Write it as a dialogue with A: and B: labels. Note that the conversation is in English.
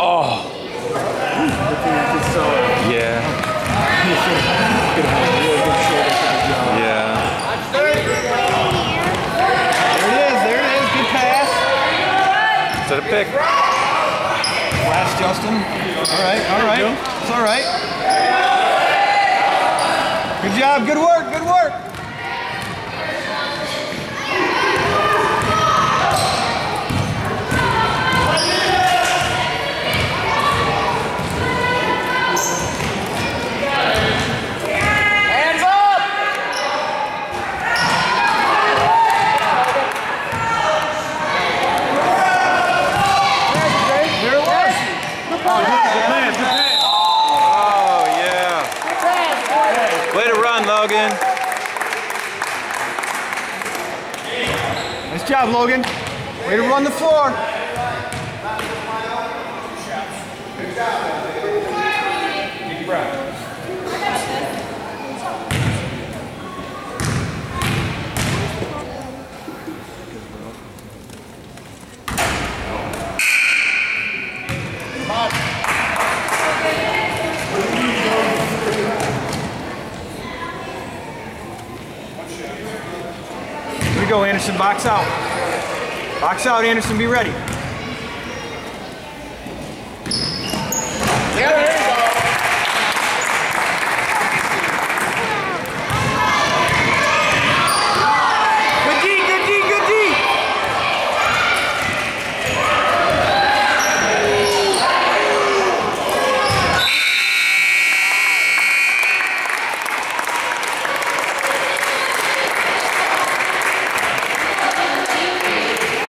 A: Oh. Yeah. Yeah.
B: There it is, there it is, good pass.
A: Is a pick?
B: Flash, Justin. All right, all right. It's all right. Good job, good work, good work.
C: Hands up!
B: There it was.
A: Oh, yeah. Way to run, Logan.
B: Nice job, Logan. Way to run the floor. Here we go, Anderson. Box out. Box out, Anderson. Be ready.